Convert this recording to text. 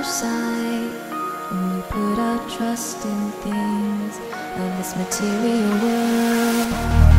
our sight when we put our trust in things of this material world.